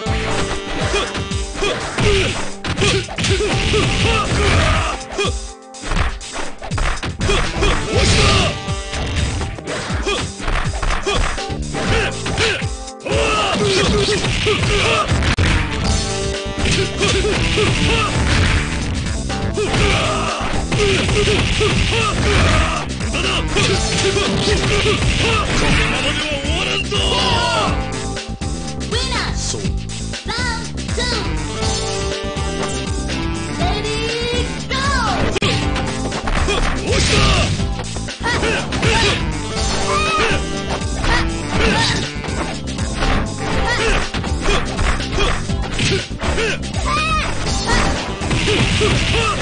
このままでは終わらんぞ Ah!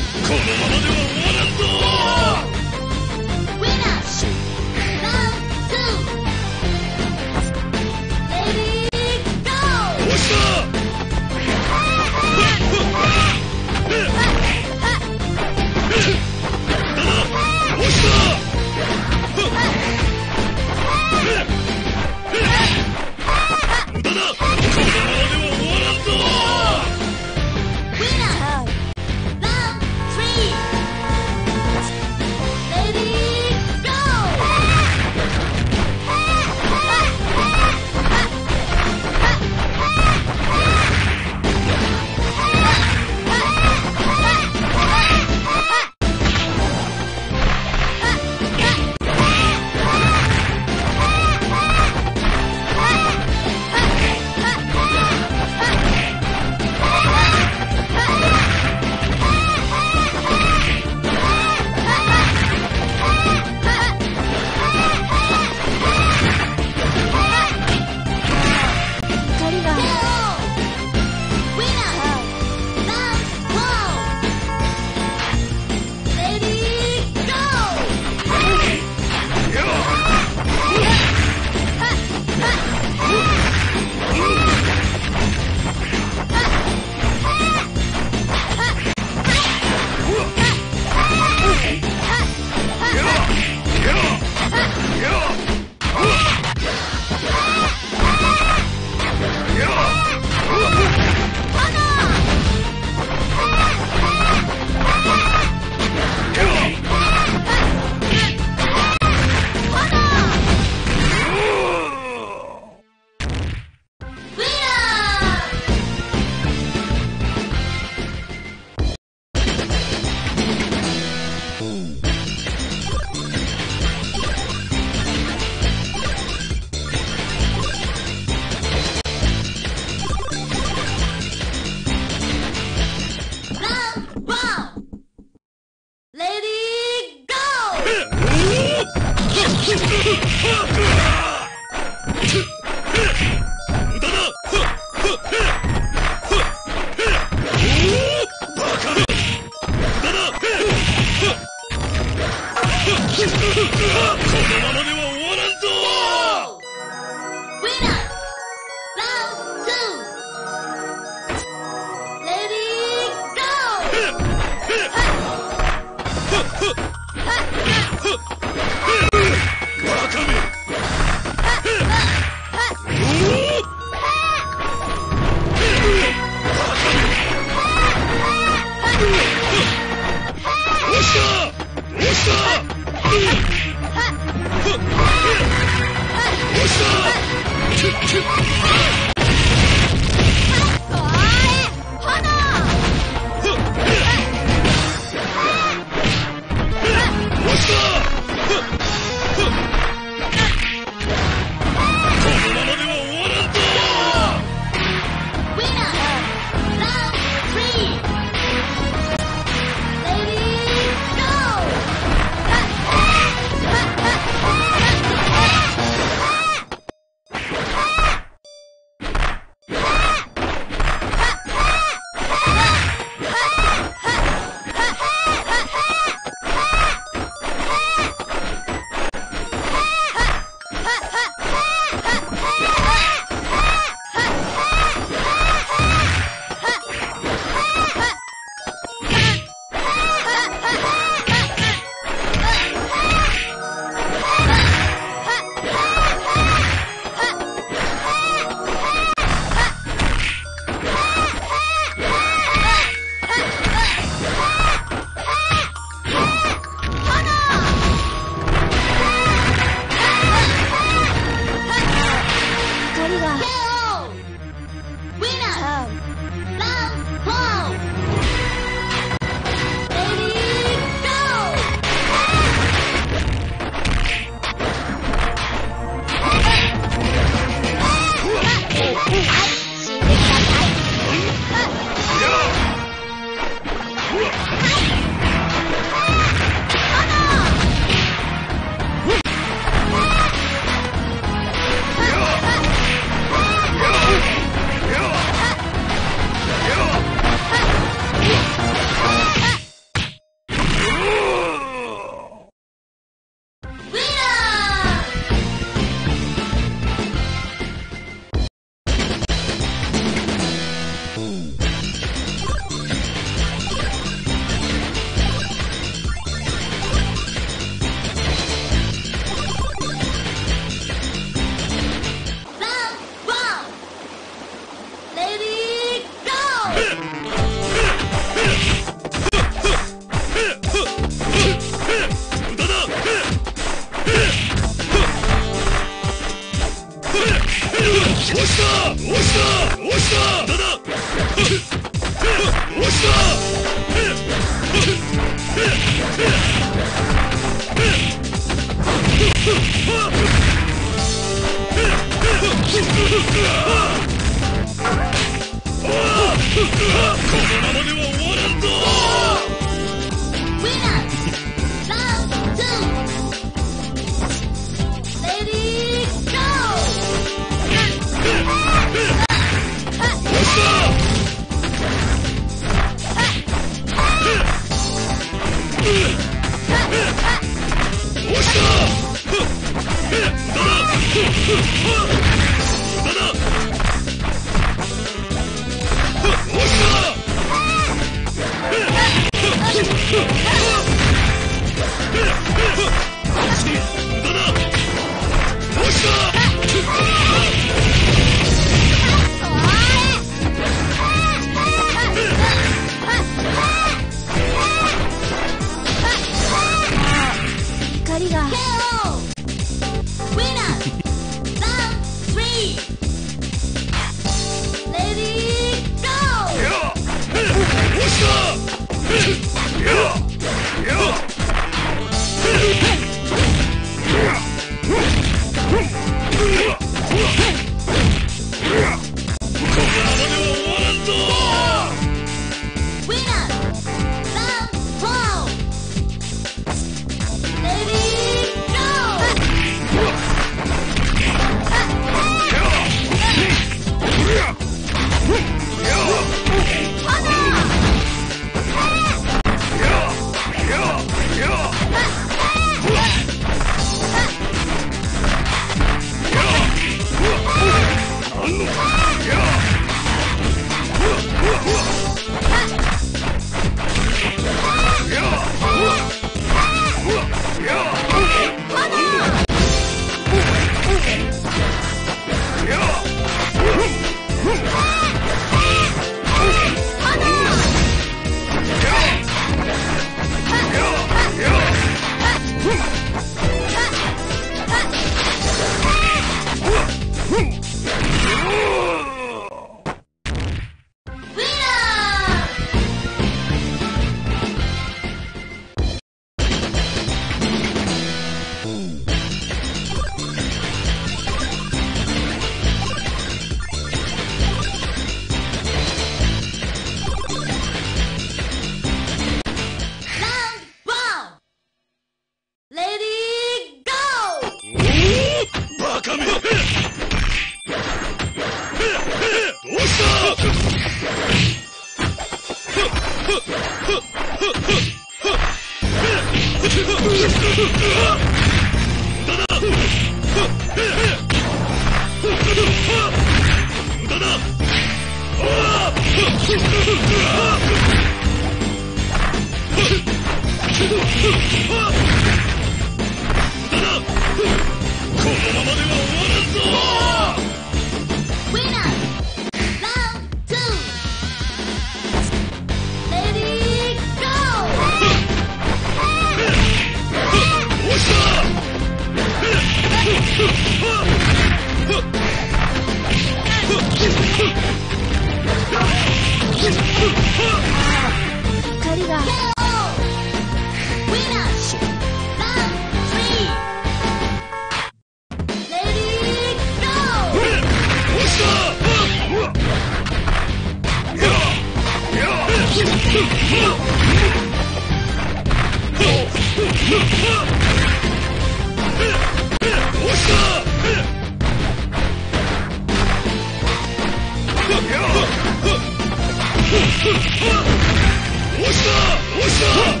押した押した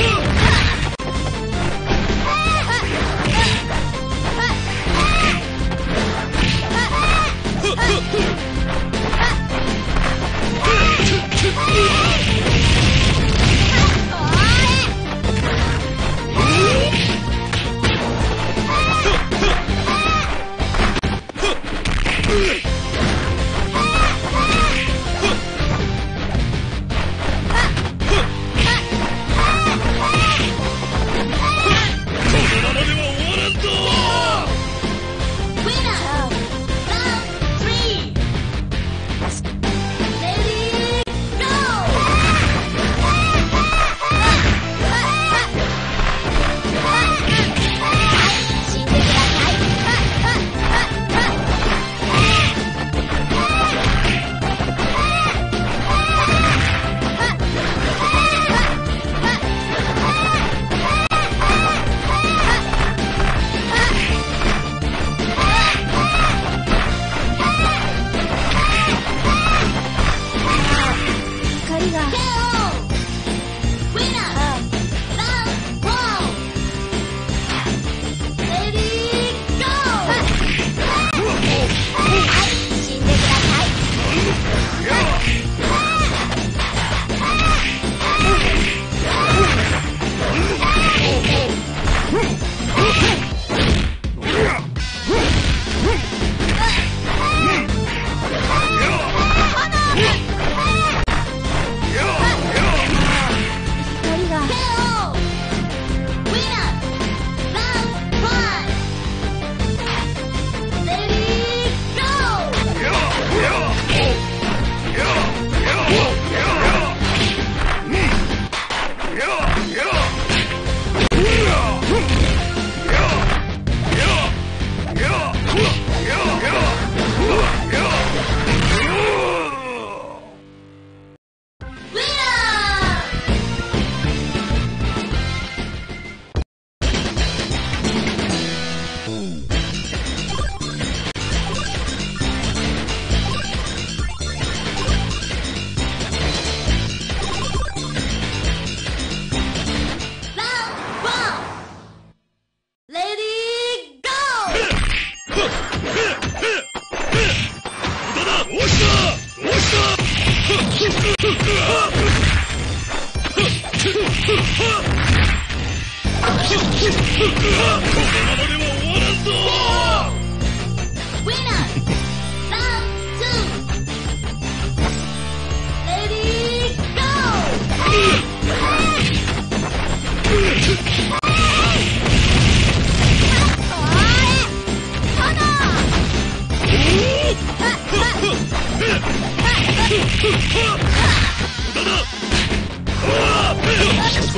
Huh.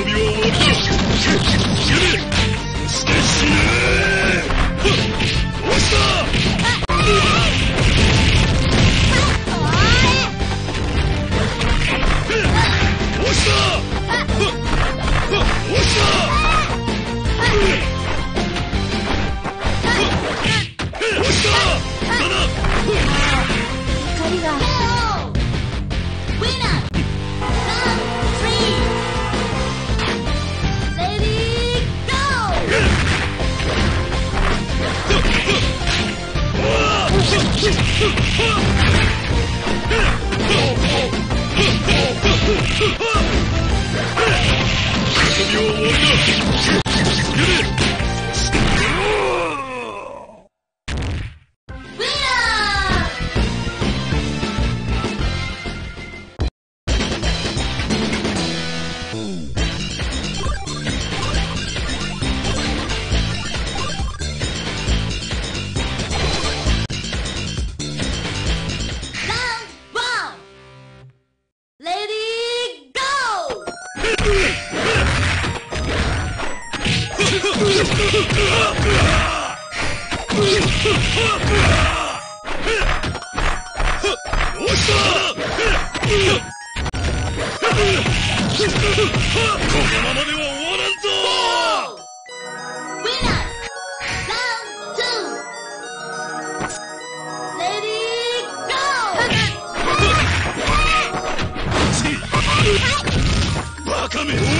びは終わりだ ¡Ayúdame!